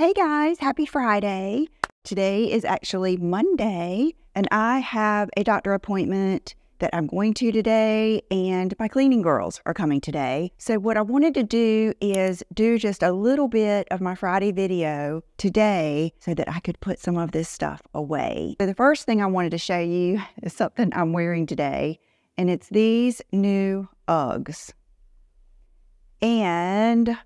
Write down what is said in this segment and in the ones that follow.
Hey guys, happy Friday. Today is actually Monday, and I have a doctor appointment that I'm going to today, and my cleaning girls are coming today. So, what I wanted to do is do just a little bit of my Friday video today so that I could put some of this stuff away. So, the first thing I wanted to show you is something I'm wearing today, and it's these new Uggs. And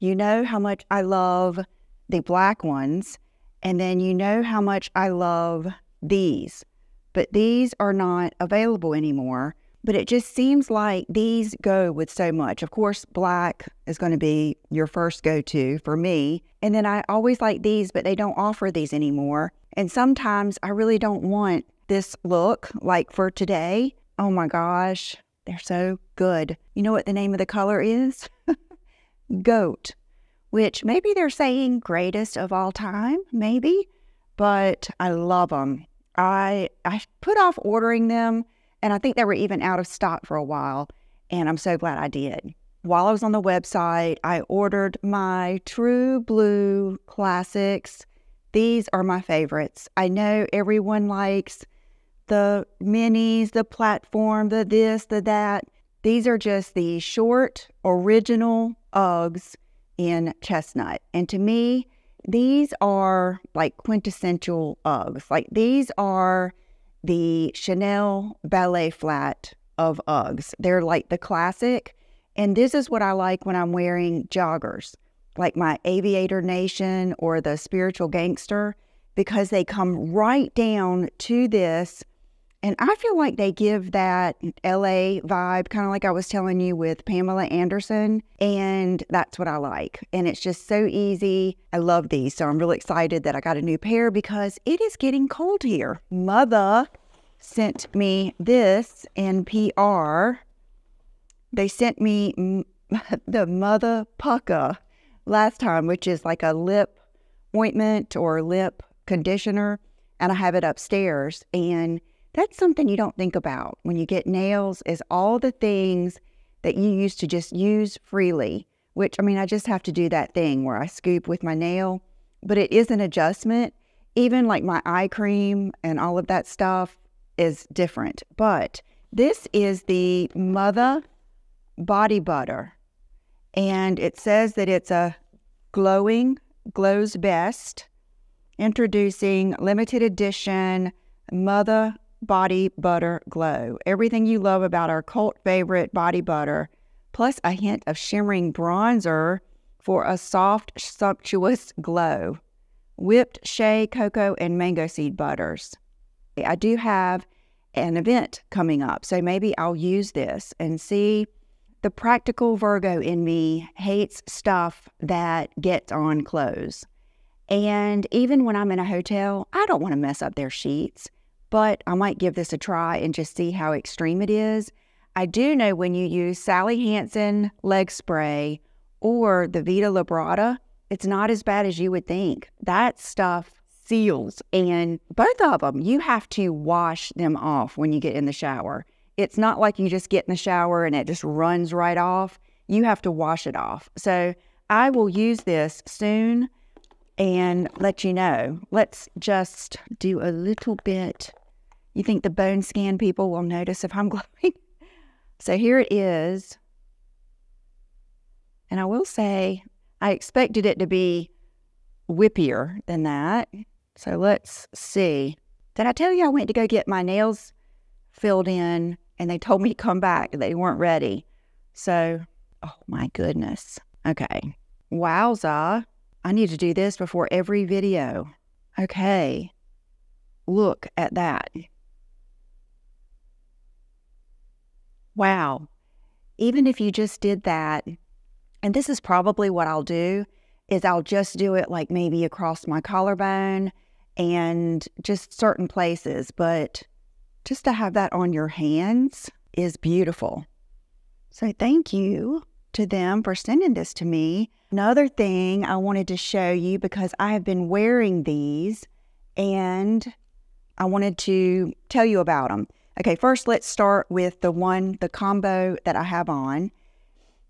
you know how much I love the black ones. And then you know how much I love these, but these are not available anymore. But it just seems like these go with so much. Of course, black is going to be your first go to for me. And then I always like these, but they don't offer these anymore. And sometimes I really don't want this look like for today. Oh my gosh, they're so good. You know what the name of the color is? Goat which maybe they're saying greatest of all time, maybe, but I love them. I I put off ordering them, and I think they were even out of stock for a while, and I'm so glad I did. While I was on the website, I ordered my True Blue Classics. These are my favorites. I know everyone likes the minis, the platform, the this, the that. These are just the short, original Uggs in chestnut. And to me, these are like quintessential Uggs. Like these are the Chanel ballet flat of Uggs. They're like the classic. And this is what I like when I'm wearing joggers, like my Aviator Nation or the Spiritual Gangster, because they come right down to this and I feel like they give that LA vibe, kind of like I was telling you with Pamela Anderson. And that's what I like. And it's just so easy. I love these. So I'm really excited that I got a new pair because it is getting cold here. Mutha sent me this in PR. They sent me the Mutha Pucker last time, which is like a lip ointment or lip conditioner. And I have it upstairs. And that's something you don't think about when you get nails is all the things that you used to just use freely, which I mean, I just have to do that thing where I scoop with my nail, but it is an adjustment. Even like my eye cream and all of that stuff is different. But this is the Mutha Body Butter, and it says that it's a glowing, glows best, introducing limited edition Mutha Body Butter Glow. Everything you love about our cult favorite body butter, plus a hint of shimmering bronzer for a soft, sumptuous glow. Whipped shea, cocoa, and mango seed butters. I do have an event coming up, so maybe I'll use this and see. The practical Virgo in me hates stuff that gets on clothes. And even when I'm in a hotel, I don't want to mess up their sheets but I might give this a try and just see how extreme it is. I do know when you use Sally Hansen leg spray or the Vita Liberata, it's not as bad as you would think. That stuff seals, and both of them, you have to wash them off when you get in the shower. It's not like you just get in the shower and it just runs right off. You have to wash it off. So I will use this soon and let you know. Let's just do a little bit. You think the bone scan people will notice if I'm glowing? So here it is. And I will say, I expected it to be whippier than that. So let's see. Did I tell you I went to go get my nails filled in and they told me to come back? They weren't ready. So, oh my goodness. Okay. Wowza. I need to do this before every video. Okay. Look at that. Wow. Even if you just did that, and this is probably what I'll do, is I'll just do it like maybe across my collarbone and just certain places, but just to have that on your hands is beautiful. So thank you to them for sending this to me. Another thing I wanted to show you because I have been wearing these and I wanted to tell you about them. Okay, first let's start with the one, the combo that I have on.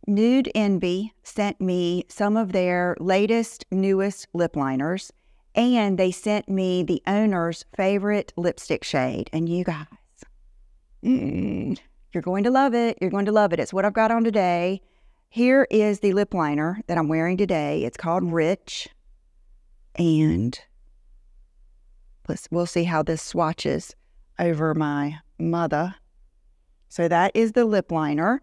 Nude Envie sent me some of their latest, newest lip liners, and they sent me the owner's favorite lipstick shade. And you guys, mm, you're going to love it. You're going to love it. It's what I've got on today. Here is the lip liner that I'm wearing today. It's called Rich. And let's, we'll see how this swatches over my mother. So that is the lip liner.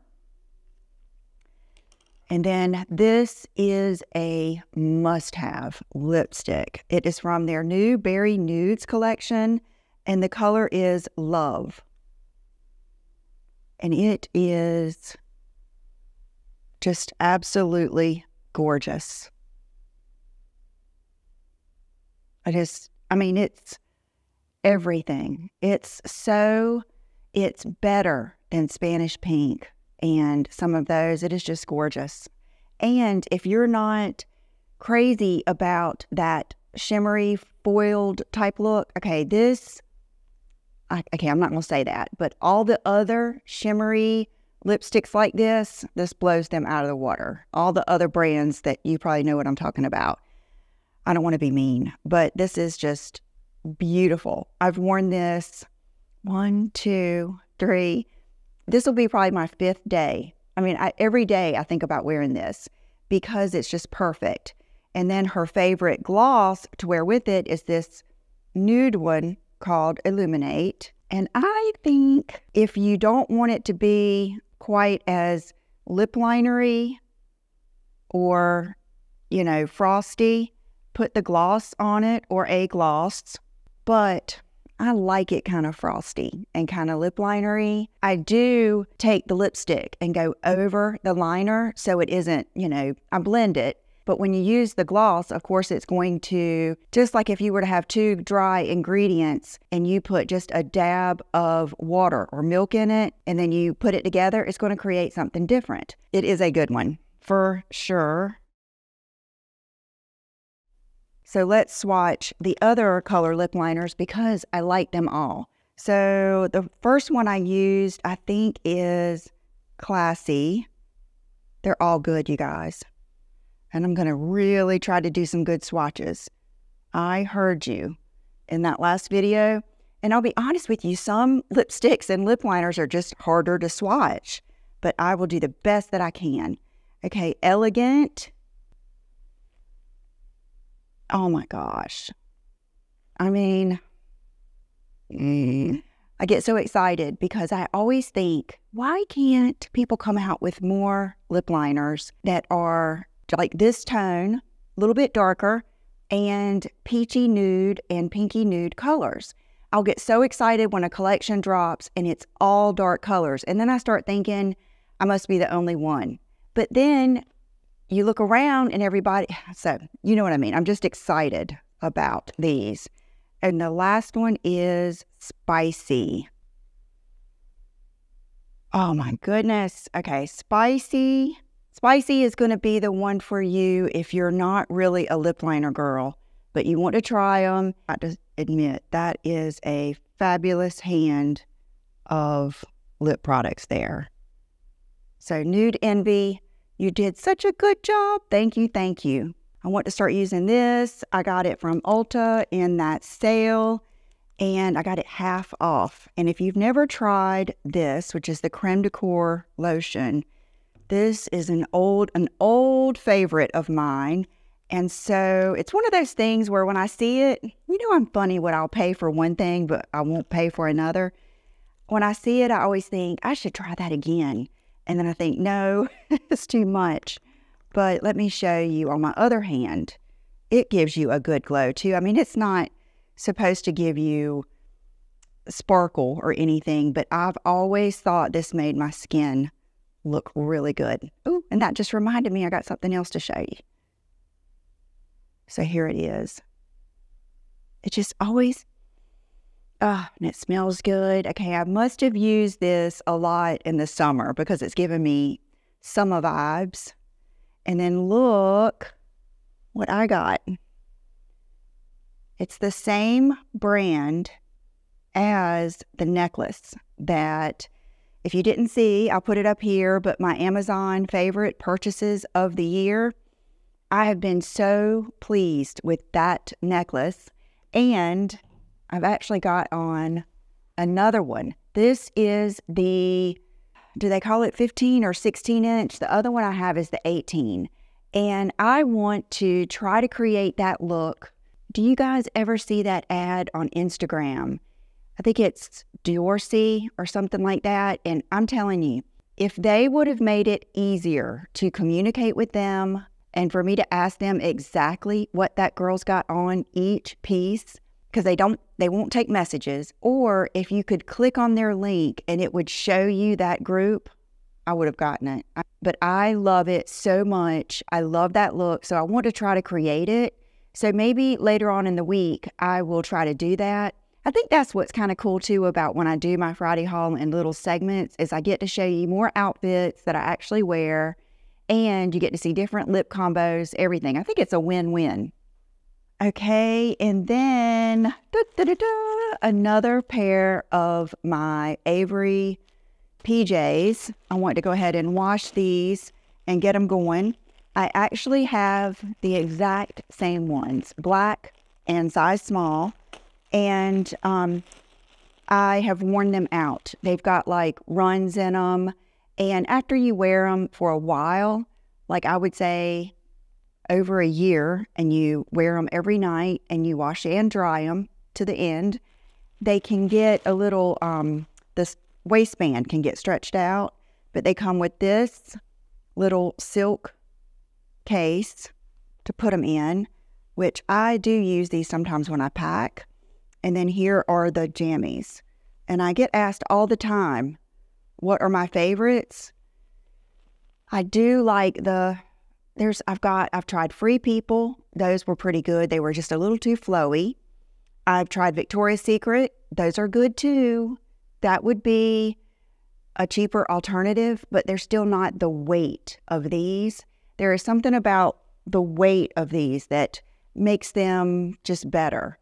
And then this is a must have lipstick. It is from their new Berry Nudes collection, and the color is Love. And it is just absolutely gorgeous. I just, I mean, it's everything. It's so, it's better than Spanish pink and some of those. It is just gorgeous. And if you're not crazy about that shimmery foiled type look, okay, this, I, okay, I'm not going to say that, but all the other shimmery lipsticks like this, this blows them out of the water. All the other brands that you probably know what I'm talking about. I don't want to be mean, but this is just beautiful. I've worn this one, two, three, this will be probably my fifth day. I mean, I, every day I think about wearing this because it's just perfect. And then her favorite gloss to wear with it is this nude one called Illuminate. And I think if you don't want it to be quite as lip linery or, you know, frosty, put the gloss on it or a gloss. But I like it kind of frosty and kind of lip linery. I do take the lipstick and go over the liner so it isn't, you know, I blend it. But when you use the gloss, of course, it's going to, just like if you were to have two dry ingredients and you put just a dab of water or milk in it and then you put it together, it's going to create something different. It is a good one for sure. So let's swatch the other color lip liners because I like them all. So the first one I used, I think, is Classy. They're all good, you guys. And I'm going to really try to do some good swatches. I heard you in that last video. And I'll be honest with you, some lipsticks and lip liners are just harder to swatch, but I will do the best that I can. Okay, Elegant Oh my gosh. I mean, mm, I get so excited because I always think, why can't people come out with more lip liners that are like this tone, a little bit darker, and peachy nude and pinky nude colors? I'll get so excited when a collection drops and it's all dark colors. And then I start thinking, I must be the only one. But then you look around and everybody, so you know what I mean. I'm just excited about these. And the last one is spicy. Oh my goodness. Okay, spicy. Spicy is going to be the one for you if you're not really a lip liner girl, but you want to try them. I to admit, that is a fabulous hand of lip products there. So, Nude Envie, you did such a good job. Thank you, thank you. I want to start using this. I got it from Ulta in that sale and I got it half off. And if you've never tried this, which is the Creme de lotion, this is an old an old favorite of mine. And so it's one of those things where when I see it, you know I'm funny what I'll pay for one thing, but I won't pay for another. When I see it, I always think I should try that again. And then I think, no, it's too much. But let me show you on my other hand, it gives you a good glow too. I mean, it's not supposed to give you sparkle or anything, but I've always thought this made my skin look really good. Oh, and that just reminded me I got something else to show you. So here it is. It just always Oh, and it smells good. Okay, I must have used this a lot in the summer because it's giving me summer vibes. And then look what I got. It's the same brand as the necklace that if you didn't see, I'll put it up here, but my Amazon favorite purchases of the year. I have been so pleased with that necklace. And I've actually got on another one. This is the, do they call it 15 or 16 inch? The other one I have is the 18. And I want to try to create that look. Do you guys ever see that ad on Instagram? I think it's Dorsey or something like that. And I'm telling you, if they would have made it easier to communicate with them and for me to ask them exactly what that girl's got on each piece, because they don't they won't take messages, or if you could click on their link and it would show you that group, I would have gotten it. But I love it so much. I love that look. So I want to try to create it. So maybe later on in the week, I will try to do that. I think that's what's kind of cool too about when I do my Friday haul in little segments is I get to show you more outfits that I actually wear and you get to see different lip combos, everything. I think it's a win-win. Okay, and then da, da, da, another pair of my Averie PJs. I want to go ahead and wash these and get them going. I actually have the exact same ones, black and size small and um, I have worn them out. They've got like runs in them. And after you wear them for a while, like I would say over a year, and you wear them every night and you wash and dry them to the end, they can get a little, um, this waistband can get stretched out, but they come with this little silk case to put them in, which I do use these sometimes when I pack. And then here are the jammies. And I get asked all the time, what are my favorites? I do like the, there's, I've got, I've tried Free People. Those were pretty good. They were just a little too flowy. I've tried Victoria's Secret. Those are good too. That would be a cheaper alternative, but they're still not the weight of these. There is something about the weight of these that makes them just better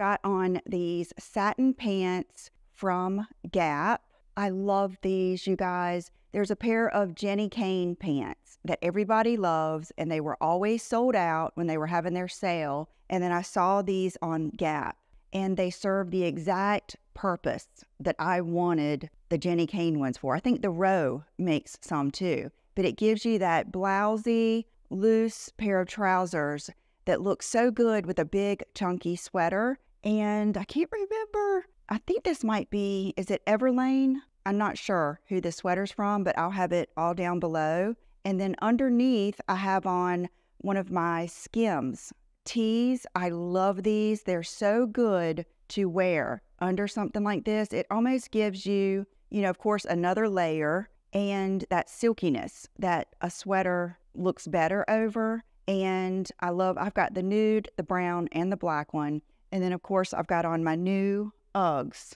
got on these satin pants from Gap. I love these, you guys. There's a pair of Jenni Kayne pants that everybody loves, and they were always sold out when they were having their sale. And then I saw these on Gap, and they serve the exact purpose that I wanted the Jenni Kayne ones for. I think the Row makes some too, but it gives you that blousy, loose pair of trousers that look so good with a big, chunky sweater. And I can't remember. I think this might be, is it Everlane? I'm not sure who the sweater's from, but I'll have it all down below. And then underneath, I have on one of my Skims tees. I love these. They're so good to wear under something like this. It almost gives you, you know, of course, another layer and that silkiness that a sweater looks better over. And I love, I've got the nude, the brown, and the black one. And then, of course, I've got on my new Uggs.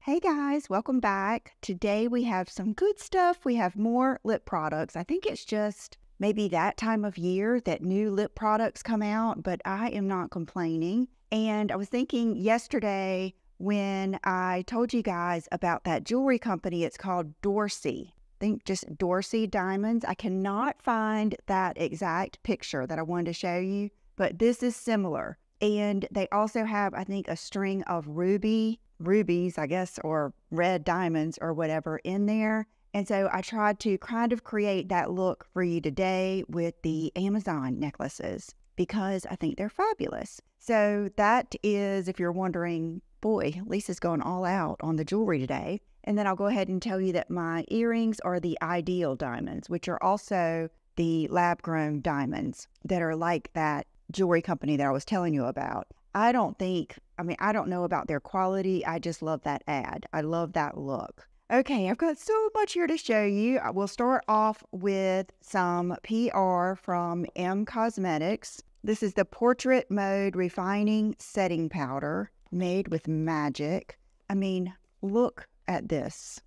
Hey guys, welcome back. Today we have some good stuff. We have more lip products. I think it's just maybe that time of year that new lip products come out, but I am not complaining. And I was thinking yesterday when I told you guys about that jewelry company, it's called Dorsey. I think just Dorsey Diamonds. I cannot find that exact picture that I wanted to show you, but this is similar. And they also have, I think, a string of ruby, rubies, I guess, or red diamonds or whatever in there. And so I tried to kind of create that look for you today with the Amazon necklaces because I think they're fabulous. So that is, if you're wondering, boy, Lisa's going all out on the jewelry today. And then I'll go ahead and tell you that my earrings are the Idyl diamonds, which are also the lab grown diamonds that are like that jewelry company that I was telling you about. I don't think, I mean, I don't know about their quality. I just love that ad. I love that look. Okay, I've got so much here to show you. I will start off with some PR from Em Cosmetics. This is the Portrait Mode Refining Setting Powder made with magic. I mean, look at this.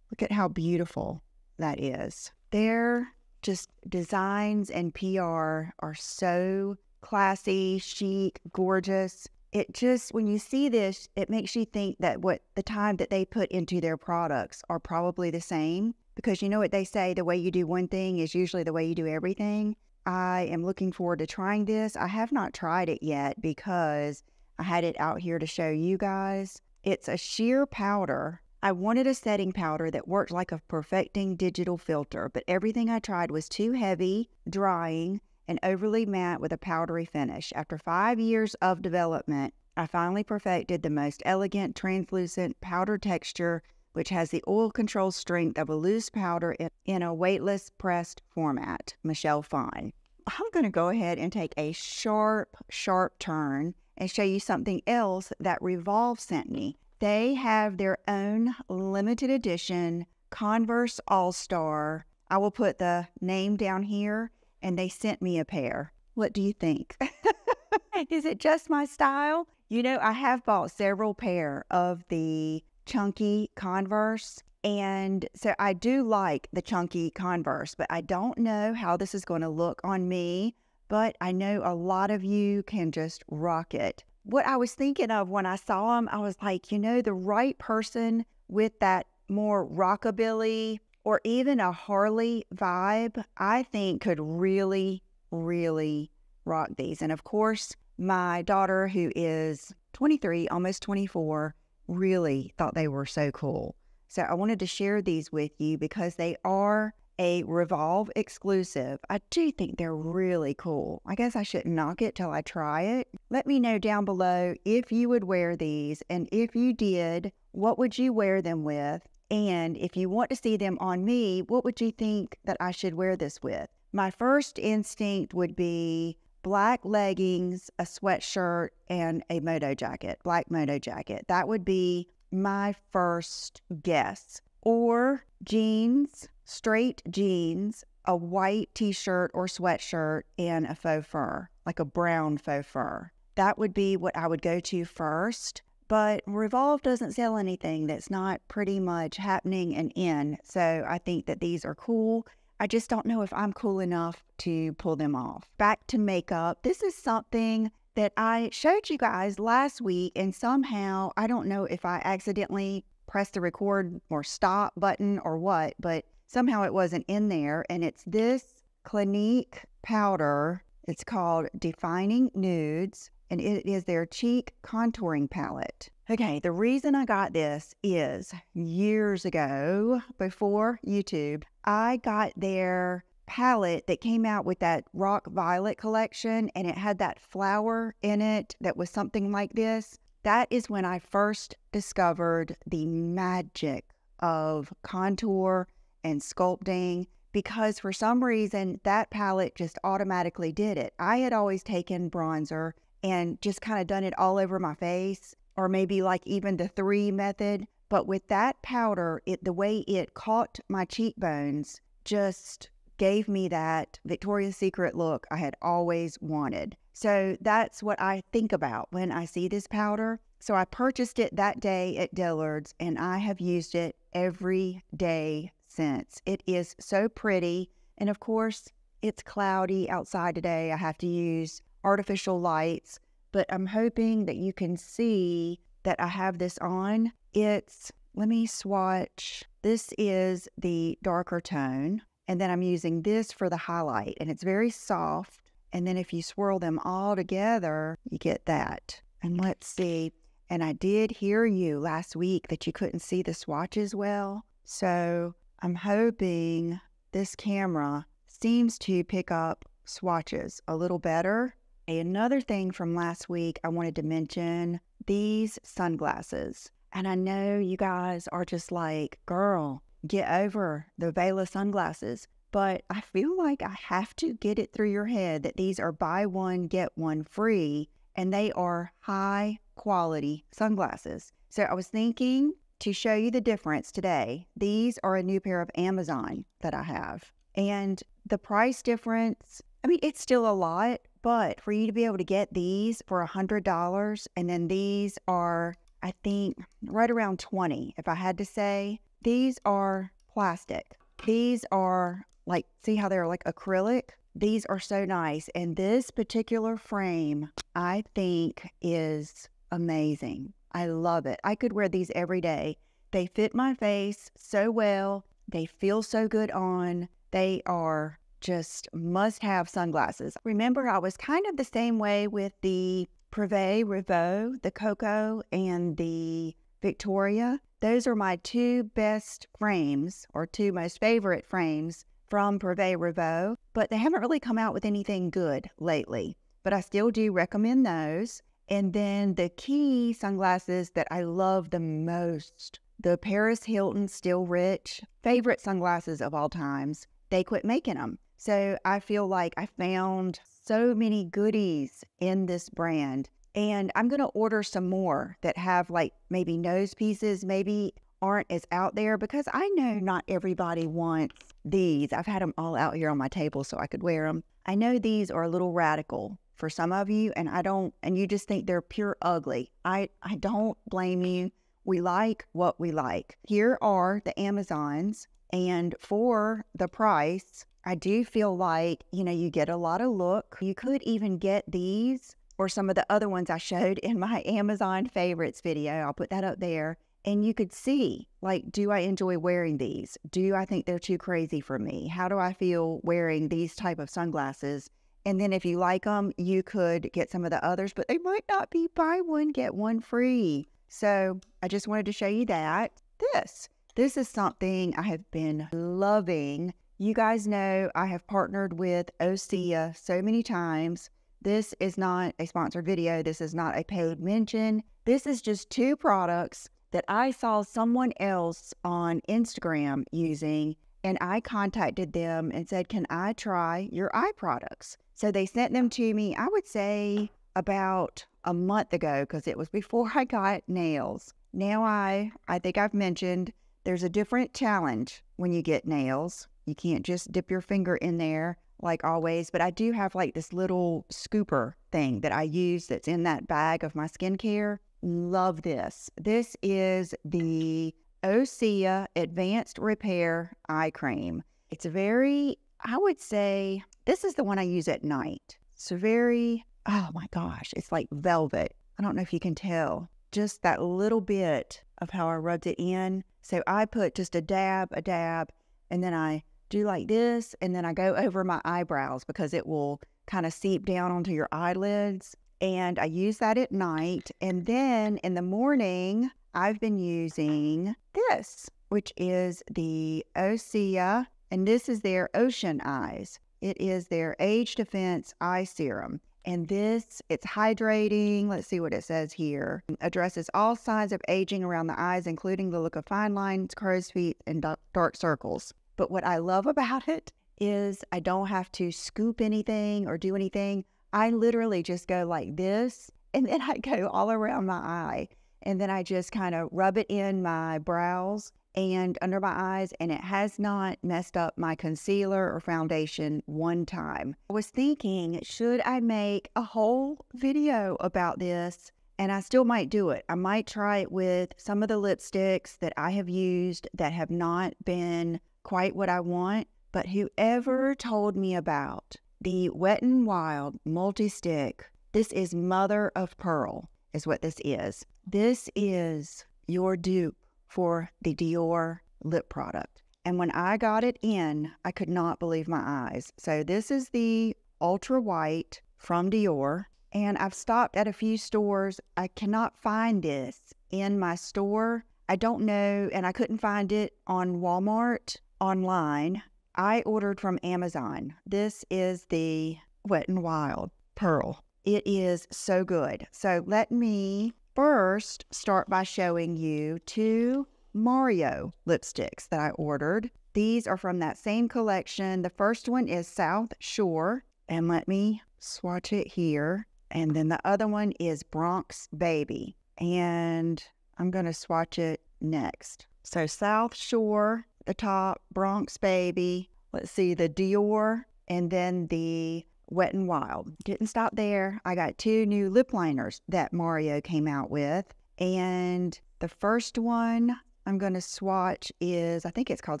Look at how beautiful that is. Their just designs and PR are so classy, chic, gorgeous. it just, when you see this, it makes you think that what the time that they put into their products are probably the same. Because you know what they say the way you do one thing is usually the way you do everything. I am looking forward to trying this. I have not tried it yet because I had it out here to show you guys. It's a sheer powder. I wanted a setting powder that worked like a perfecting digital filter, but everything I tried was too heavy, drying, and overly matte with a powdery finish. After five years of development, I finally perfected the most elegant, translucent powder texture, which has the oil control strength of a loose powder in a weightless pressed format. Michelle Phan. I'm going to go ahead and take a sharp, sharp turn and show you something else that Revolve sent me. They have their own limited edition Converse All Star. I will put the name down here, and they sent me a pair. What do you think? Is it just my style? You know, I have bought several pair of the chunky Converse, and so I do like the chunky Converse, but I don't know how this is going to look on me but I know a lot of you can just rock it. What I was thinking of when I saw them, I was like, you know, the right person with that more rockabilly or even a Harley vibe, I think could really, really rock these. And of course, my daughter, who is 23, almost 24, really thought they were so cool. So I wanted to share these with you because they are a Revolve exclusive. I do think they're really cool. I guess I shouldn't knock it till I try it. Let me know down below if you would wear these, and if you did, what would you wear them with? And if you want to see them on me, what would you think that I should wear this with? My first instinct would be black leggings, a sweatshirt, and a moto jacket, black moto jacket. That would be my first guess. Or jeans, straight jeans, a white t shirt or sweatshirt, and a faux fur, like a brown faux fur. That would be what I would go to first. But Revolve doesn't sell anything that's not pretty much happening and in. So I think that these are cool. I just don't know if I'm cool enough to pull them off. Back to makeup. This is something that I showed you guys last week, and somehow I don't know if I accidentally pressed the record or stop button or what, but somehow it wasn't in there. And it's this Clinique powder. It's called Defining Nudes, and it is their cheek contouring palette. Okay, the reason I got this is years ago, before YouTube, I got their palette that came out with that Rock Violet collection, and it had that flower in it that was something like this. That is when I first discovered the magic of contour and sculpting because for some reason that palette just automatically did it. I had always taken bronzer and just kind of done it all over my face or maybe like even the 3 method, but with that powder, it the way it caught my cheekbones just gave me that Victoria's Secret look I had always wanted. So that's what I think about when I see this powder. So I purchased it that day at Dillard's and I have used it every day since. It is so pretty. And of course, it's cloudy outside today. I have to use artificial lights, but I'm hoping that you can see that I have this on. It's, let me swatch. This is the darker tone. And then I'm using this for the highlight, and it's very soft. And then if you swirl them all together, you get that. And let's see. And I did hear you last week that you couldn't see the swatches well. So I'm hoping this camera seems to pick up swatches a little better. Another thing from last week I wanted to mention these sunglasses. And I know you guys are just like, girl, get over the Vehla sunglasses. But I feel like I have to get it through your head that these are buy one, get one free, and they are high quality sunglasses. So I was thinking to show you the difference today, these are a new pair of Amazon that I have. And the price difference, I mean, it's still a lot, but for you to be able to get these for a $100 and then these are, I think, right around 20 if I had to say, these are plastic. These are like, see how they're like acrylic? these are so nice. And this particular frame, I think, is amazing. I love it. I could wear these every day. They fit my face so well. They feel so good on. They are just must have sunglasses. Remember, I was kind of the same way with the Privé Revaux, the Coco, and the Victoria. Those are my two best frames, or two most favorite frames from Privé Revaux, but they haven't really come out with anything good lately. But I still do recommend those. And then the key sunglasses that I love the most the Paris Hilton Still Rich, favorite sunglasses of all times. They quit making them. So I feel like I found so many goodies in this brand. And I'm going to order some more that have like maybe nose pieces, maybe aren't as out there because I know not everybody wants these. I've had them all out here on my table so I could wear them. I know these are a little radical for some of you and I don't and you just think they're pure ugly. I I don't blame you. We like what we like. Here are the Amazons and for the price, I do feel like, you know, you get a lot of look. You could even get these or some of the other ones I showed in my Amazon favorites video. I'll put that up there. And you could see, like, do I enjoy wearing these? Do I think they're too crazy for me? How do I feel wearing these type of sunglasses? And then if you like them, you could get some of the others, but they might not be buy one, get one free. So I just wanted to show you that. This, this is something I have been loving you guys know I have partnered with mm. Osea so many times. This is not a sponsored video. This is not a paid mention. This is just two products that I saw someone else on Instagram using, and I contacted them and said, Can I try your eye products? So they sent them to me, I would say about a month ago, because it was before I got nails. Now I I think I've mentioned there's a different challenge when you get nails. You can't just dip your finger in there like always, but I do have like this little scooper thing that I use that's in that bag of my skincare. Love this. This is the Osea Advanced Repair Eye Cream. It's a very, I would say, this is the one I use at night. It's very, oh my gosh, it's like velvet. I don't know if you can tell. Just that little bit of how I rubbed it in. So I put just a dab, a dab, and then I do like this, and then I go over my eyebrows because it will kind of seep down onto your eyelids. And I use that at night. And then in the morning, I've been using this, which is the Osea, and this is their Ocean Eyes. It is their Age Defense Eye Serum. And this, it's hydrating. Let's see what it says here. Addresses all signs of aging around the eyes, including the look of fine lines, crow's feet, and dark circles. But what I love about it is I don't have to scoop anything or do anything. I literally just go like this and then I go all around my eye. And then I just kind of rub it in my brows and under my eyes, and it has not messed up my concealer or foundation one time. I was thinking, should I make a whole video about this? And I still might do it. I might try it with some of the lipsticks that I have used that have not been quite what I want, but whoever mm-hmm. told me about the Wet n Wild multi stick, this is mother of pearl, is what this is. This is your dupe for the Dior lip product. And when I got it in, I could not believe my eyes. So, this is the ultra white from Dior. And I've stopped at a few stores. I cannot find this in my store. I don't know, and I couldn't find it on Walmart online. I ordered from Amazon. This is the Wet n Wild Pearl. It is so good. So let me first start by showing you two Mario lipsticks that I ordered. These are from that same collection. The first one is South Shore, and let me swatch it here. And then the other one is Bronx Baby, and I'm going to swatch it next. So South Shore the top, Bronx Baby, let's see, the Dior, and then the Wet n Wild. Didn't stop there. I got two new lip liners that Mario came out with. And the first one I'm going to swatch is, I think it's called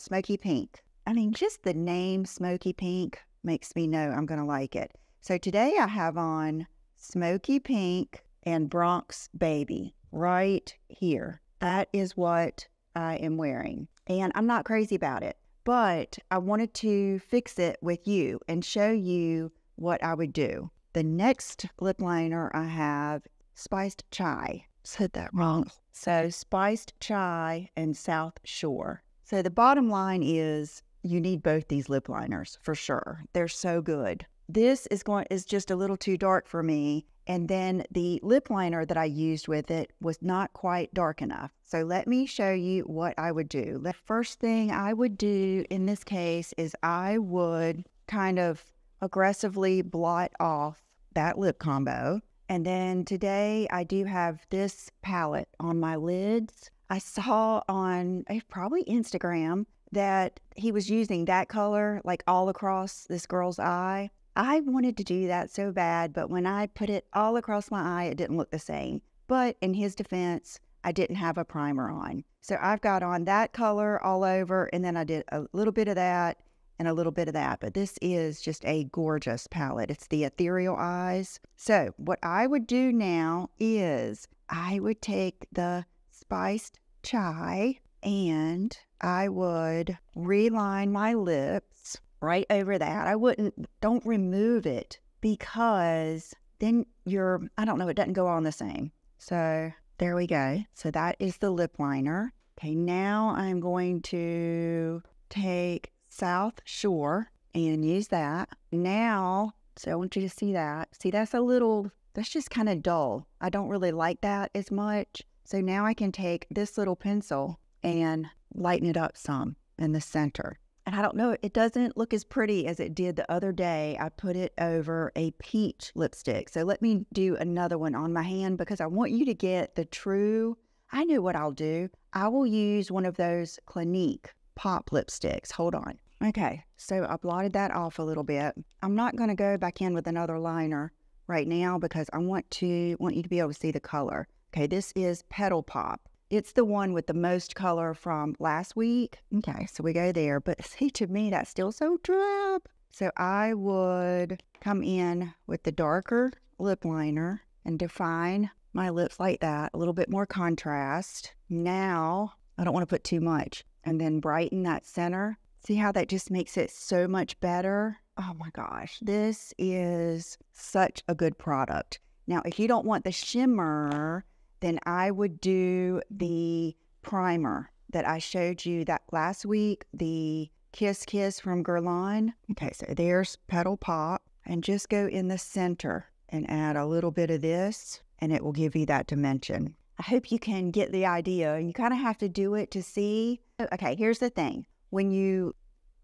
Smoky Pink. I mean, just the name Smoky Pink makes me know I'm going to like it. So today I have on Smoky Pink and Bronx Baby right here. That is what I am wearing. And I'm not crazy about it, but I wanted to fix it with you and show you what I would do. The next lip liner I have spiced chai. Said that wrong. So spiced chai and South Shore. So the bottom line is you need both these lip liners for sure. They're so good. This is going is just a little too dark for me. And then the lip liner that I used with it was not quite dark enough. So let me show you what I would do. The first thing I would do in this case is I would kind of aggressively blot off that lip combo. And then today I do have this palette on my lids. I saw on eh, probably Instagram that he was using that color like all across this girl's eye. I wanted to do that so bad, but when I put it all across my eye, it didn't look the same. But in his defense, I didn't have a primer on. So I've got on that color all over, and then I did a little bit of that and a little bit of that. But this is just a gorgeous palette. It's the Ethereal Eyes. So what I would do now is I would take the spiced chai and I would reline my lips right over that. I wouldn't, don't remove it because then you're, I don't know, it doesn't go on the same. So there we go. So that is the lip liner. Okay, now I'm going to take South Shore and use that. Now, so I want you to see that. See, that's a little, that's just kind of dull. I don't really like that as much. So now I can take this little pencil and lighten it up some in the center. And I don't know, it doesn't look as pretty as it did the other day. I put it over a peach lipstick. So let me do another one on my hand because I want you to get the true. I know what I'll do. I will use one of those Clinique pop lipsticks. Hold on. Okay, so I blotted that off a little bit. I'm not going to go back in with another liner right now because I want to want you to be able to see the color. Okay, this is Petal Pop. It's the one with the most color from last week. Okay, so we go there. But see, to me, that's still so drab. So I would come in with the darker lip liner and define my lips like that, a little bit more contrast. Now, I don't want to put too much. And then brighten that center. See how that just makes it so much better? Oh my gosh, this is such a good product. Now, if you don't want the shimmer, then I would do mm-hmm. the primer that I showed you that last week, the Kiss Kiss from Guerlain. Okay, so there's Petal Pop. And just go in the center and add a little bit of this, and it will give you that dimension. I hope you can get the idea. You kind of have to do it to see. Okay, here's the thing. When you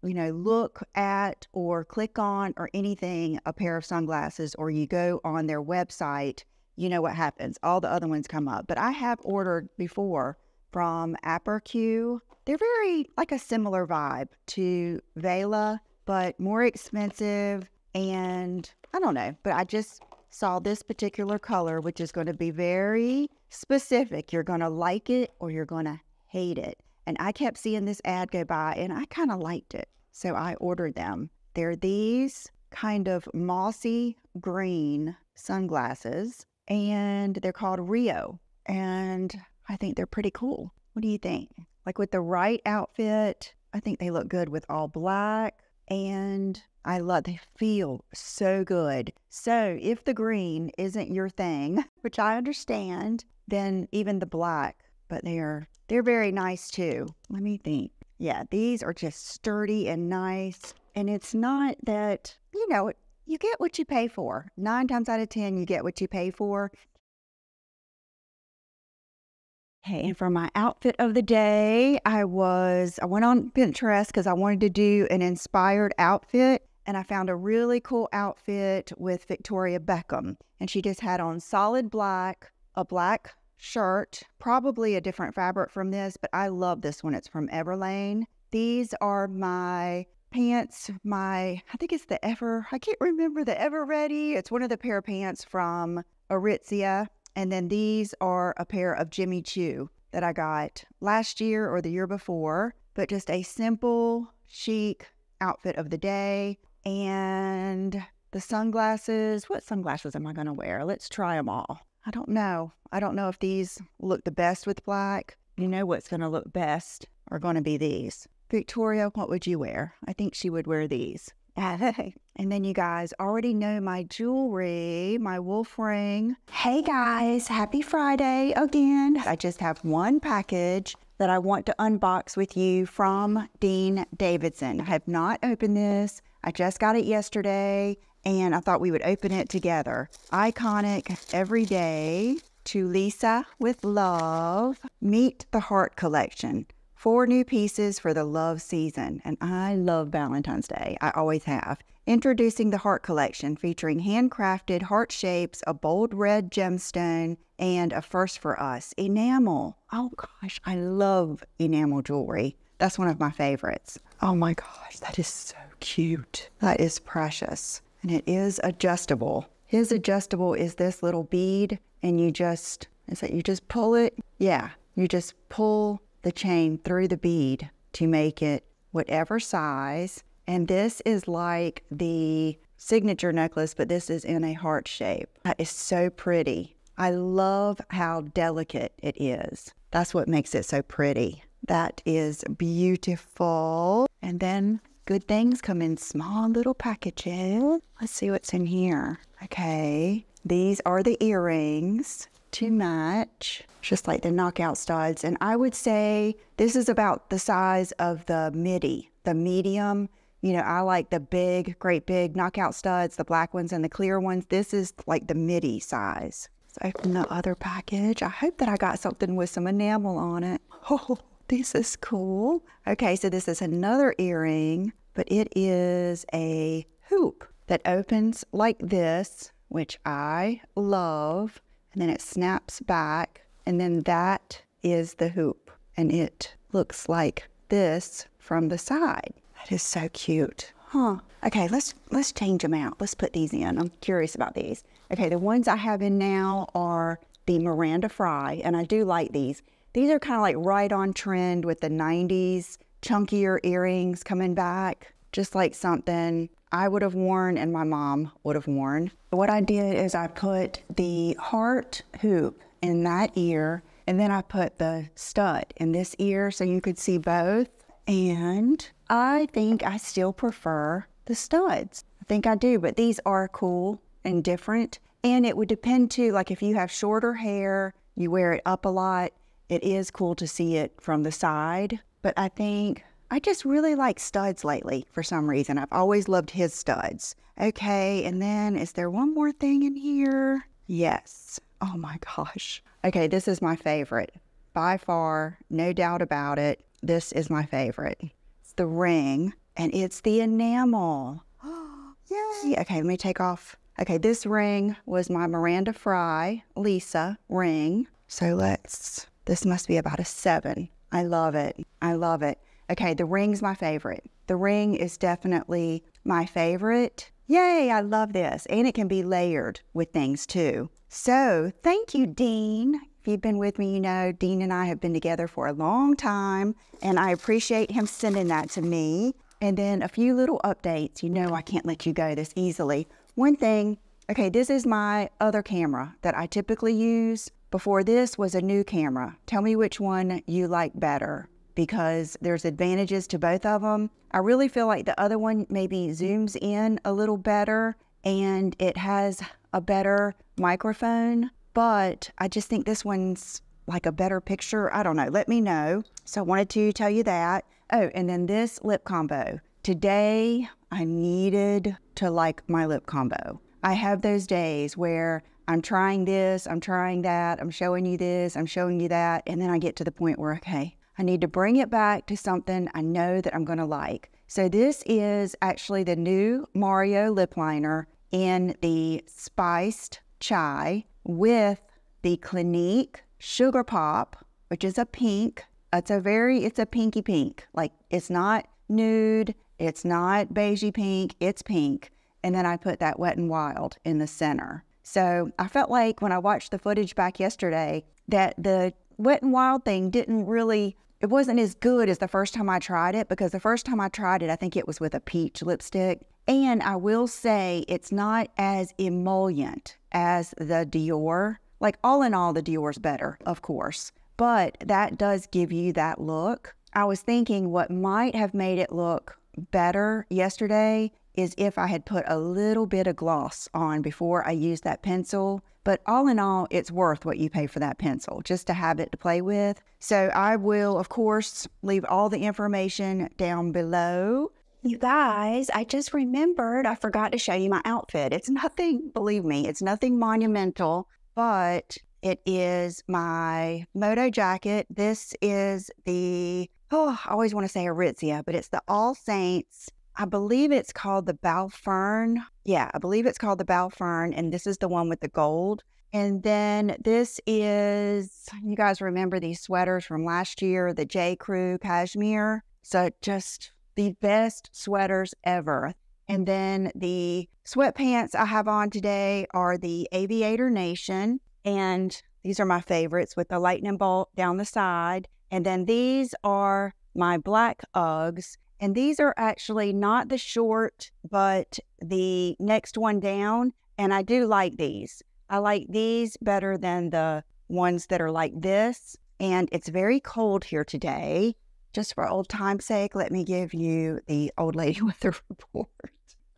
you know, look at or click on or anything a pair of sunglasses, or you go on their website you know what happens. All the other ones come up. But I have ordered before from Aperçu. They're very like a similar vibe to Vehla, but more expensive. And I don't know, but I just saw this particular color, which is going to be very specific. You're going to like it or you're going to hate it. And I kept seeing this ad go by and I kind of liked it. So I ordered them. They're these kind of mossy green sunglasses and they're called Rio. And I think they're pretty cool. What do you think? Like with the right outfit, I think they look good with all black. And I love they feel so good. So if the green isn't your thing, which I understand, then even the black, but they are they're very nice too. Let me think. Yeah, these are just sturdy and nice. And it's not that, you know, you get what you pay for. Nine times out of 10, you get what you pay for. Okay, and for my outfit of the day, I was, I went on Pinterest because I wanted to do an inspired outfit. And I found a really cool outfit with Victoria Beckham. And she just had on solid black, a black shirt, probably a different fabric from this, but I love this one. It's from Everlane. These are my pants, my, I think it's the Ever, I can't remember the Ever Ready. It's one of the pair of pants from Aritzia. And then these are a pair of Jimmy Choo that I got last year or the year before, but just a simple, chic outfit of the day. and the sunglasses. What sunglasses am I going to wear? Let's try them all. I don't know. I don't know if these look the best with black. You know what's going to look best are going to be these. Victoria, what would you wear? I think she would wear these. and then you guys already know my jewelry, my wolf ring. Hey guys, happy Friday again. I just have one package that I want to unbox with you from Dean Davidson. I have not opened this. I just got it yesterday and I thought we would open it together. Iconic every day to Lisa with love. Meet the Heart Collection. Four new pieces for the love season, and I love Valentine's Day. I always have. Introducing the Heart Collection, featuring handcrafted heart shapes, a bold red gemstone, and a first for us enamel. Oh gosh, I love enamel jewelry. That's one of my favorites. Oh my gosh, that is so cute. That is precious. And it is adjustable. His adjustable is this little bead, and you just, is that you just pull it? Yeah, you just pull the chain through the bead to make it whatever size. And this is like the signature necklace, but this is in a heart shape. Uh, that is so pretty. I love how delicate it is. That's what makes it so pretty. That is beautiful. And then good things come in small little packages. Let's see what's in here. Okay, these are the earrings to match, just like the knockout studs. And I would say this is about the size of the midi, the medium. You know, I like the big, great big knockout studs, the black ones and the clear ones. This is like the midi size. Let's open the other package. I hope that I got something with some enamel on it. Oh, this is cool. Okay, so this is another earring, but it is a hoop that opens like this, which I love and then it snaps back and then that is the hoop and it looks like this from the side. That is so cute. Huh. Okay, let's let's change them out. Let's put these in. I'm curious about these. Okay, the ones I have in now are the Miranda Frye, and I do like these. These are kind of like right on trend with the 90s chunkier earrings coming back, just like something I would have worn and my mom would have worn. What I did is I put the heart hoop in that ear and then I put the stud in this ear so you could see both. And I think I still prefer the studs. I think I do, but these are cool and different. And it would depend too, like if you have shorter hair, you wear it up a lot, it is cool to see it from the side. But I think I just really like studs lately for some reason. I've always loved his studs. Okay, and then is there one more thing in here? Yes. Oh my gosh. Okay, this is my favorite. By far, no doubt about it. This is my favorite. It's the ring, and it's the enamel. Yay! Okay, let me take off. Okay, this ring was my Miranda Frye Lisa ring. So let's, this must be about a seven. I love it. I love it. Okay, the ring's my favorite. The ring is definitely my favorite. Yay, I love this. And it can be layered with things too. So thank you, Dean. If you've been with me, you know Dean and I have been together for a long time, and I appreciate him sending that to me. And then a few little updates. You know I can't let you go this easily. One thing, okay, this is my other camera that I typically use. Before this was a new camera. Tell me which one you like better because there's advantages to both of them. I really feel like the other one maybe zooms in a little better and it has a better microphone, but I just think this one's like a better picture. I don't know. Let me know. So I wanted to tell you that. Oh, and then this lip combo. Today, I needed to like my lip combo. I have those days where I'm trying this, I'm trying that, I'm showing you this, I'm showing you that, and then I get to the point where, okay, I need to bring it back to something I know that I'm going to like. So this is actually the new Mario lip liner in the spiced chai with the Clinique Sugar Pop, which is a pink. It's a very, it's a pinky pink. Like it's not nude, it's not beigey pink, it's pink. And then I put that Wet n Wild in the center. So I felt like when I watched the footage back yesterday that the Wet and Wild thing didn't really it wasn't as good as the first time I tried it because the first time I tried it, I think it was with a peach lipstick And I will say it's not as emollient as the Dior. Like, all in all, the Dior's better, of course, but that does give you that look. I was thinking what might have made it look better yesterday is if I had put a little bit of gloss on before I used that pencil. But all in all, it's worth what you pay for that pencil just to have it to play with. So I will, of course, leave all the information down below. You guys, I just remembered I forgot to show you my outfit. It's nothing, believe me, it's nothing monumental, but it is my moto jacket. This is the, oh, I always want to say Aritzia, but it's the All Saints I believe it's called the Balfern. Yeah, I believe it's called the Balfern, and this is the one with the gold. And then this is, you guys remember these sweaters from last year, the J. Crew cashmere. So just the best sweaters ever. And then the sweatpants I have on today are the Aviator Nation. And these are my favorites with the lightning bolt down the side. And then these are my black Uggs. And these are actually not the short, but the next one down. And I do like these. I like these better than the ones that are like this. And it's very cold here today. Just for old time's sake, let me give you the old lady weather report.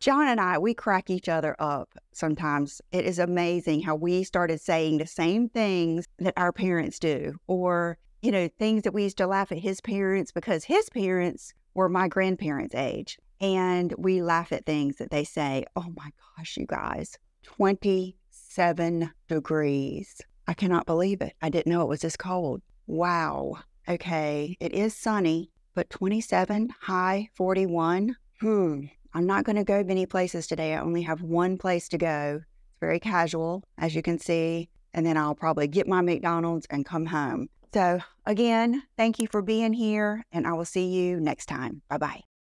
John and I, we crack each other up sometimes. It is amazing how we started saying the same things that our parents do, or, you know, things that we used to laugh at his parents because his parents were my grandparents' age. And we laugh at things that they say, oh my gosh, you guys, 27 degrees. I cannot believe it. I didn't know it was this cold. Wow. Okay. It is sunny, but 27, high 41. Hmm. I'm not going to go many places today. I only have one place to go. It's very casual, as you can see. And then I'll probably get my McDonald's and come home. So, again, thank you for being here, and I will see you next time. Bye bye.